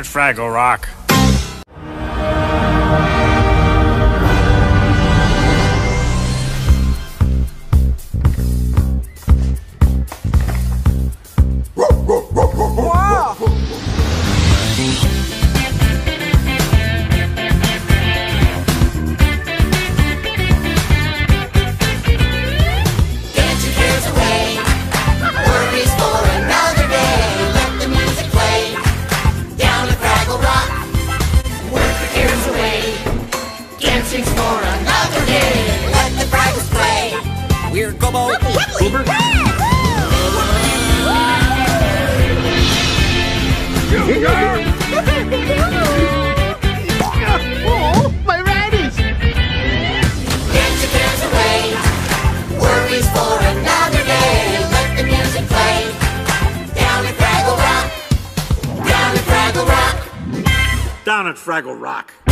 At Fraggle Rock. Dancing's for another day. Let the Fraggles play. We're Gobo. Boober. Get your cares away. Worries for another day. Let the music play. Down at Fraggle Rock. Down at Fraggle Rock. Down at Fraggle Rock.